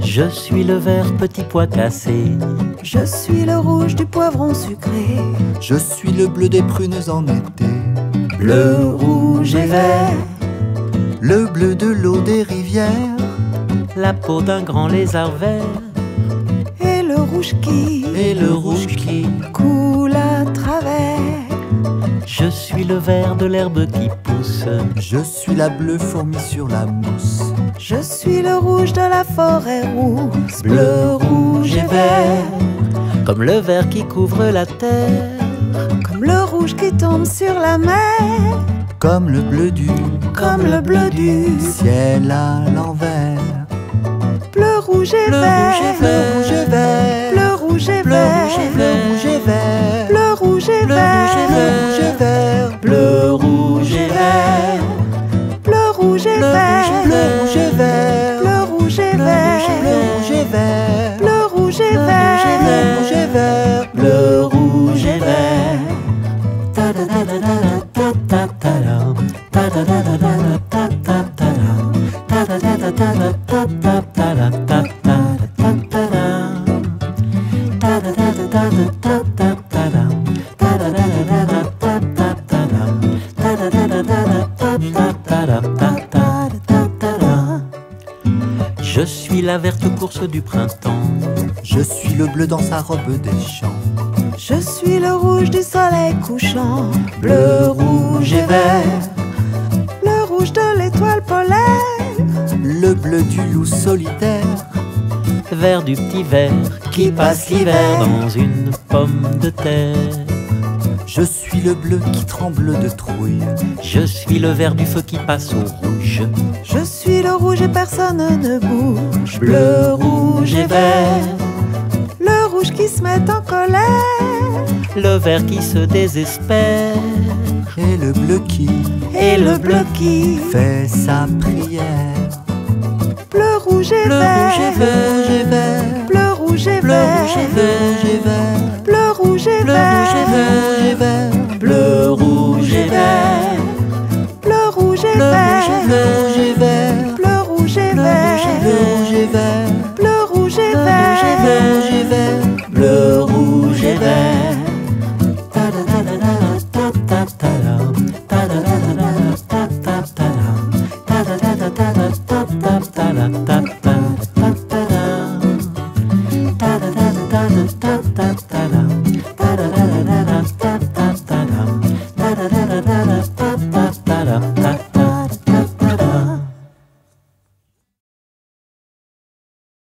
Je suis le vert petit pois cassé. Je suis le rouge du poivron sucré. Je suis le bleu des prunes en été. Bleu, rouge et vert. Le bleu de l'eau des rivières. La peau d'un grand lézard vert. Et le rouge qui. Et le rouge suis le vert de l'herbe qui pousse. Je suis la bleue fourmi sur la mousse. Je suis le rouge de la forêt rousse. Bleu, rouge et vert. Comme le vert qui couvre la terre. Comme le rouge qui tombe sur la mer. Comme le bleu du. Comme le bleu du. Ciel à l'envers. Bleu, rouge et Bleu, vert. rouge et vert. Rouge et vert. Bleu, rouge et Bleu, vert. vert. Rouge et vert. Bleu, rouge et vert. Je suis la verte course du printemps. Je suis le bleu dans sa robe des champs. Je suis le rouge du soleil couchant. Bleu, rouge et vert. Le rouge de l'étoile polaire. Le bleu du loup solitaire. Vert du petit ver qui passe l'hiver dans une pomme de terre. Je suis le bleu qui tremble de trouille. Je suis le vert du feu qui passe au rouge. Je suis Rouge et personne ne bouge. Bleu, rouge et vert. Le rouge qui se met en colère. Le vert qui se désespère. Et le bleu qui. Et le bleu qui. Fait sa prière. Bleu, rouge et bleu, vert. Rouge et vert. vert. Bleu, rouge et bleu, vert. Rouge et vert. Bleu, rouge et bleu, vert. Rouge et vert. Bleu, rouge et vert. Bleu, rouge et vert. Rouge et vert et vert, bleu rouge et vert, bleu rouge et vert. Ta-da.